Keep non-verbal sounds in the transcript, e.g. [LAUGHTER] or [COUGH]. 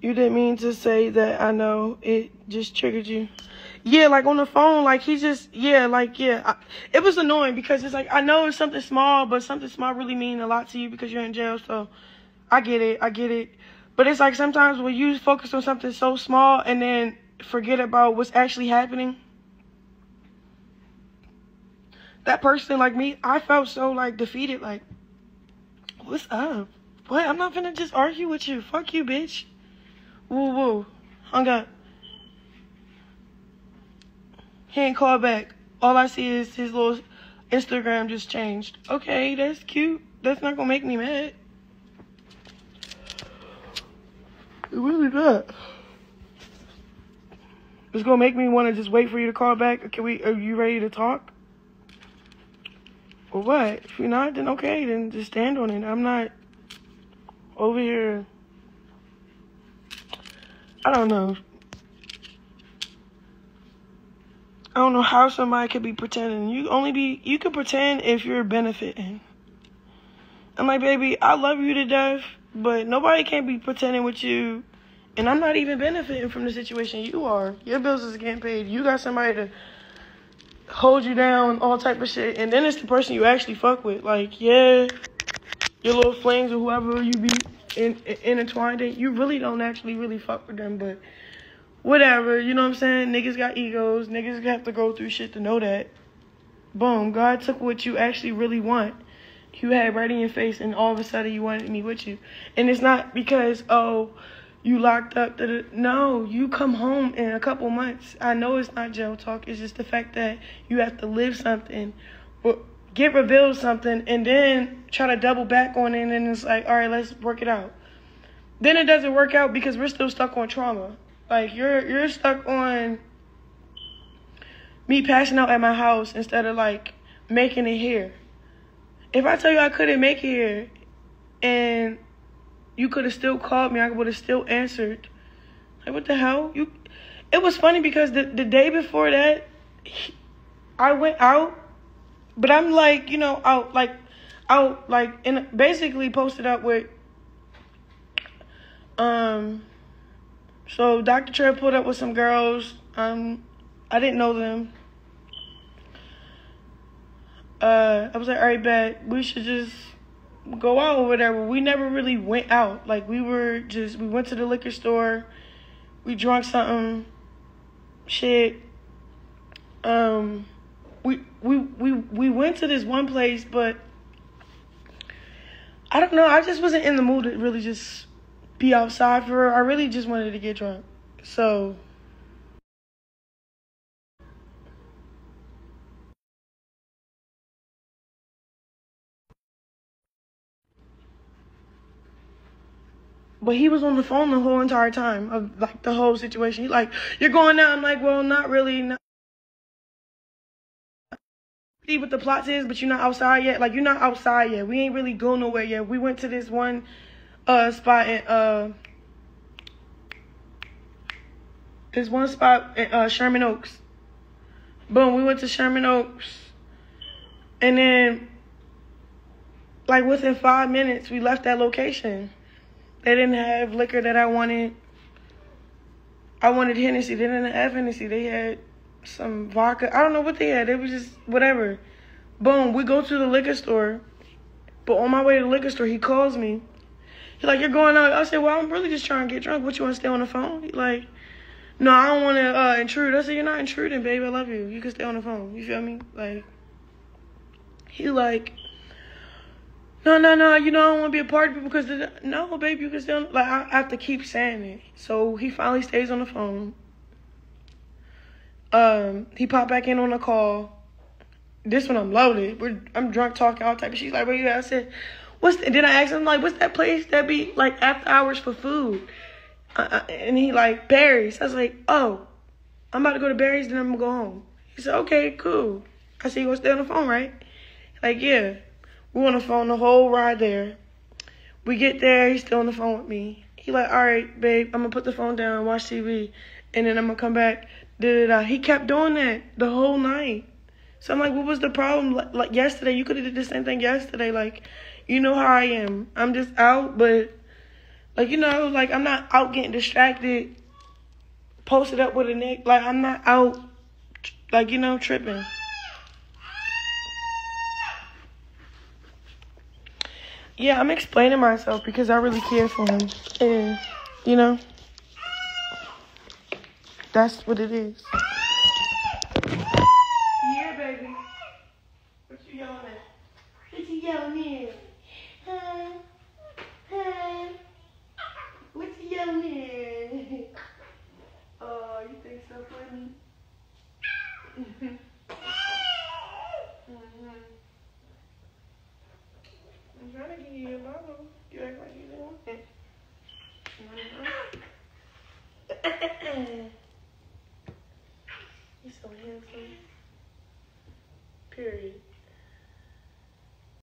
You didn't mean to say that. I know it just triggered you. Yeah, like on the phone, like he just, yeah, like yeah. I, it was annoying because it's like I know it's something small, but something small really mean a lot to you because you're in jail. So I get it, I get it. But it's like sometimes when you focus on something so small and then forget about what's actually happening. That person like me, I felt so like defeated. Like, what's up? What? I'm not gonna just argue with you. Fuck you, bitch. Woo woo. Hung up. He ain't called back. All I see is his little Instagram just changed. Okay, that's cute. That's not gonna make me mad. It really not. It's gonna make me want to just wait for you to call back. Can we? Are you ready to talk? Or what? If you're not, then okay. Then just stand on it. I'm not over here. I don't know. I don't know how somebody could be pretending. You only be you can pretend if you're benefiting. I'm like, baby, I love you to death, but nobody can't be pretending with you. And I'm not even benefiting from the situation you are. Your bills is getting paid. You got somebody to hold you down, all type of shit. And then it's the person you actually fuck with. Like, yeah, your little flings or whoever you be in, in, intertwined in, you really don't actually really fuck with them, but whatever, you know what I'm saying? Niggas got egos. Niggas have to go through shit to know that. Boom, God took what you actually really want. You had right in your face, and all of a sudden you wanted me with you. And it's not because, oh, you locked up. No, you come home in a couple months. I know it's not jail talk. It's just the fact that you have to live something, get revealed something, and then try to double back on it. And it's like, all right, let's work it out. Then it doesn't work out because we're still stuck on trauma. Like you're you're stuck on me passing out at my house instead of like making it here. If I tell you I couldn't make it here and you could have still called me, I would have still answered. Like what the hell? You it was funny because the the day before that I went out but I'm like, you know, out like out like and basically posted up with um so Dr. Trey pulled up with some girls. Um, I didn't know them. Uh, I was like, all right, bet we should just go out or whatever. We never really went out. Like we were just we went to the liquor store, we drank something, shit. Um, we we we we went to this one place, but I don't know. I just wasn't in the mood to really just be outside for her. I really just wanted to get drunk. So But he was on the phone the whole entire time of like the whole situation. He like, you're going out. I'm like, well, not really. Not see what the plot is, but you're not outside yet. Like you're not outside yet. We ain't really going nowhere yet. We went to this one uh spot in uh this one spot in uh Sherman Oaks. Boom, we went to Sherman Oaks. And then like within five minutes we left that location. They didn't have liquor that I wanted. I wanted Hennessy. They didn't have Hennessy. They had some vodka. I don't know what they had. It was just whatever. Boom, we go to the liquor store. But on my way to the liquor store, he calls me. He's like, you're going out. I said, well, I'm really just trying to get drunk. What, you want to stay on the phone? He's like, no, I don't want to uh, intrude. I said, you're not intruding, babe. I love you. You can stay on the phone. You feel me? Like, he like, no, no, no, you know, I don't want to be a part of it because, no, babe, you can stay on, like, I have to keep saying it. So he finally stays on the phone. Um, he popped back in on a call. This one I'm loaded. We're, I'm drunk talking all type of shit. Like, where you at? I said, what's the, then I asked him like, what's that place that be like after hours for food? Uh, uh, and he like Barry's. I was like, oh, I'm about to go to Barry's, then I'm gonna go home. He said, okay, cool. I said, you gonna stay on the phone, right? Like, yeah. We on the phone the whole ride there. We get there, he's still on the phone with me. He like, all right, babe, I'm gonna put the phone down, watch TV, and then I'm gonna come back. Da, da, da. He kept doing that the whole night. So I'm like, what was the problem? Like, like yesterday, you could have did the same thing yesterday. Like, you know how I am. I'm just out, but Like, you know, like I'm not out getting distracted, posted up with a neck. Like, I'm not out, like, you know, tripping. Yeah, I'm explaining myself because I really care for him. And, you know, that's what it is. Yeah, baby. What you yelling at? What you yelling at? Huh? Huh? What you yelling at? [LAUGHS] Oh, you think so funny? [LAUGHS] mm-hmm. I'm trying to give you a bottle. You